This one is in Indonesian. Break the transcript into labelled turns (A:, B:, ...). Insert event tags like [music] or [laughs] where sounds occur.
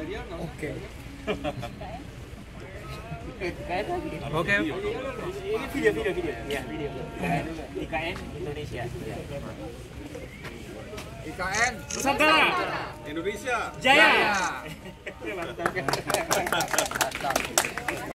A: Oke.
B: Oke.
C: Ini video video video. Ya, video. IKN, Indonesia. Ya.
A: IKN
C: Nusantara.
D: Indonesia
C: Jaya.
A: Jaya. [laughs]